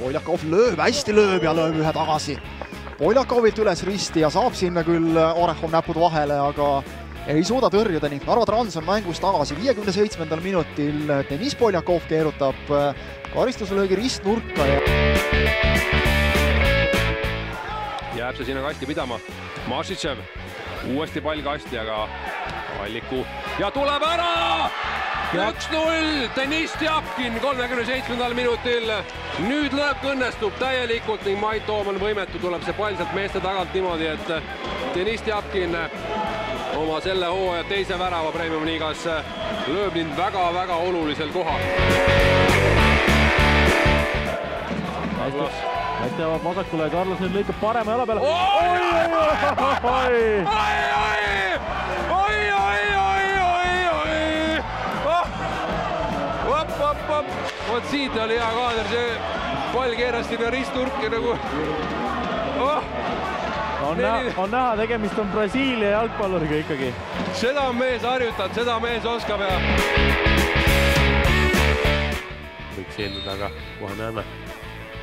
Poljakov lööb, hästi lööb ja lööb ühe tagasi. Poljakovilt üles risti ja saab sinna küll Orehov näpud vahele, aga ei suuda tõrjuda ning Narva Trans on mängus tagasi. viiekümne seitsmendal minutil Deniss Poljakov keerutab karistuslöögi ristnurka ja jääb see sinna kasti pidama. Mašitšev, uuesti pall kasti, aga Valliku ja tuleb ära! üks-null, Deniss Tjapkin kolmekümne seitsmendal minutil. nüüd lõõk õnnestub täielikult ning Mait Toom on võimetu, tuleb see pall sealt meeste tagant niimoodi, et Deniss Tjapkin oma selle hooaja teise värava Premium-liigas lööb mind väga-väga olulisel kohal. hästi avab vasakule, Carlsen lõikab parema jala peale. oi, oi, vot siit oli hea kaader, see pall keeras sinna ristnurki nagu oh. on näha, on näha, tegemist on Brasiilia jalgpalluriga ikkagi. seda on mees harjutanud, seda mees oskab ja. võiks eeldada, aga kohe näeme.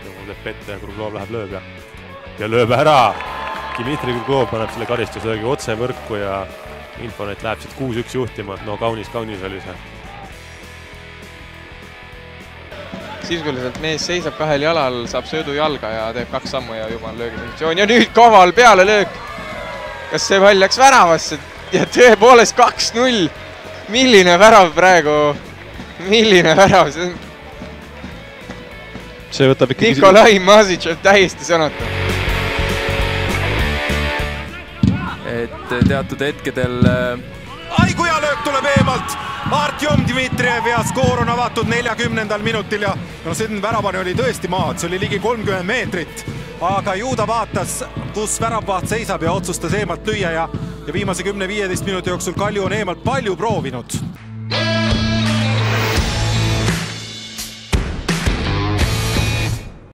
Nagu teeb pette ja Kruglov läheb lööb ja, ja lööb ära. Dmitri Kruglov paneb selle karistuslöögi otse võrku ja Infonet läheb siit kuus-üks juhtima, no kaunis, kaunis oli see sisuliselt mees seisab kahel jalal, saab söödu jalga ja teeb kaks sammu ja juba on löögipositsioon ja nüüd Koval pealelöök. kas see pall läks väravasse ja tõepoolest kaks-null. milline värav praegu, milline värav, see on. see võtab ikkagi. Nikolai Masitšev täiesti sõnatu. et teatud hetkedel Aiguja löök tuleb eemalt Artjom Dmitrijev ja skoor on avatud neljakümnendal minutil ja no see väravani oli tõesti maad, see oli ligi kolmkümmend meetrit. aga ju ta vaatas, kus väravvaht seisab ja otsustas eemalt lüüa ja, ja viimase kümne-viieteist minuti jooksul Kalju on eemalt palju proovinud